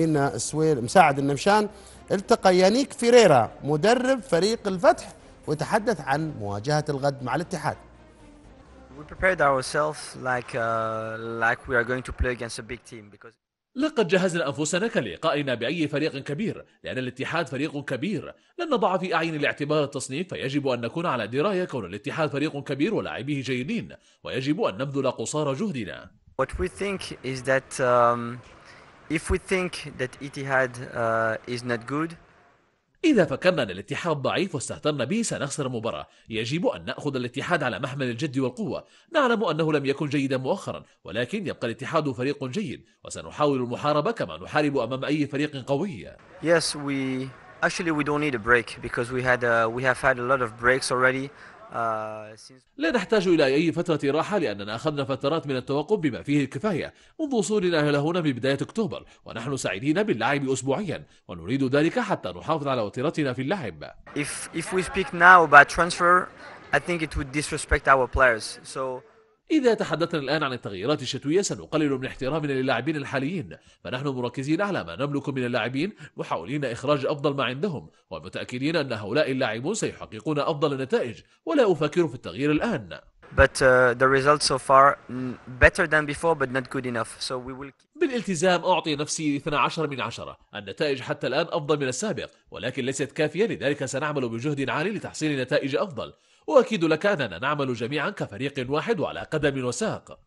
إن السوير مساعد النمشان التقى يانيك فيريرا مدرب فريق الفتح وتحدث عن مواجهة الغد مع الاتحاد. We prepared ourselves like like we are going to play against a big team because لقد جهزنا أنفسنا كلقائنا بأي فريق كبير لأن الاتحاد فريق كبير. لن نضع في أعين الاعتبار التصنيف فيجب أن نكون على دراية كون الاتحاد فريق كبير ولاعبيه جيدين ويجب أن نبذل قصارى جهدنا. What we think is that um, if we think that Etihad uh, is not good إذا فكرنا أن الاتحاد ضعيف واستهترنا به سنخسر المباراة. يجب أن نأخذ الاتحاد على محمل الجد والقوة. نعلم أنه لم يكن جيدا مؤخرا ولكن يبقى الاتحاد فريق جيد وسنحاول المحاربة كما نحارب أمام أي فريق قوي. Yes we actually we don't need a break because we had uh, we have had a lot of breaks already. لا نحتاج إلى أي فترة راحة لأننا أخذنا فترات من التوقف بما فيه الكفاية. منذ وصولنا إلى هنا ببداية أكتوبر ونحن سعيدين باللعب أسبوعيا ونريد ذلك حتى نحافظ على وتيرتنا في اللعب. If if we speak now about transfer I think it would disrespect our players. So إذا تحدثنا الآن عن التغييرات الشتوية سنقلل من احترامنا للاعبين الحاليين. فنحن مركزين على ما نملك من اللاعبين محاولين إخراج أفضل ما عندهم ومتأكدين أن هؤلاء اللاعبون سيحققون أفضل النتائج. ولا أفكر في التغيير الآن. But uh, the results so far mm, better than before but not good enough. So we will بالالتزام أعطي نفسي 12 من عشرة. النتائج حتى الآن أفضل من السابق ولكن ليست كافية لذلك سنعمل بجهد عالي لتحصيل نتائج أفضل. وأكيد لك أننا نعمل جميعا كفريق واحد وعلى قدم وساق.